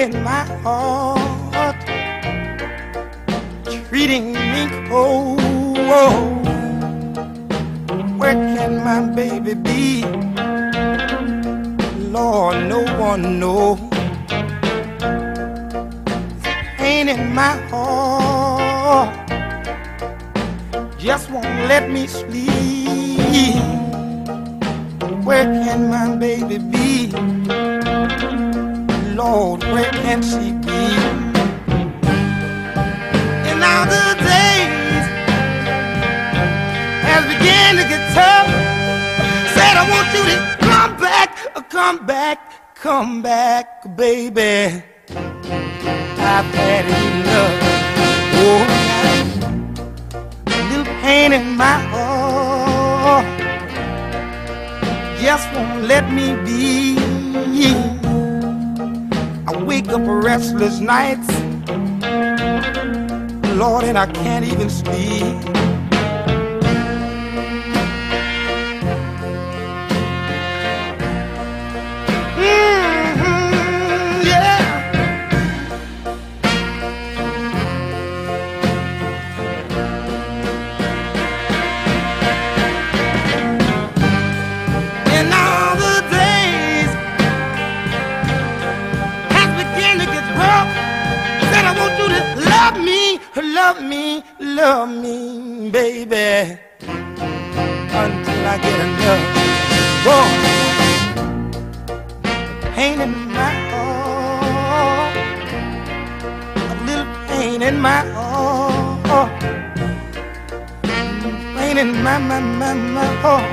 in my heart, treating me cold. Where can my baby be? Lord, no one knows. Pain in my heart just won't let me sleep. Where can my baby be? Where can she be? And now the days has begun to get tough. Said I want you to come back, come back, come back, baby. I've had enough. Oh, a little pain in my heart just won't let me be. I wake up restless nights, Lord, and I can't even sleep. Love me, love me, baby, until I get enough. Boy, pain in my heart, a little pain in my heart, pain in my my my my heart.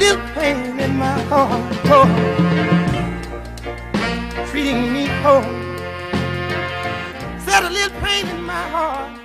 Little pain in my heart, oh, treating me cold. Little pain in my heart.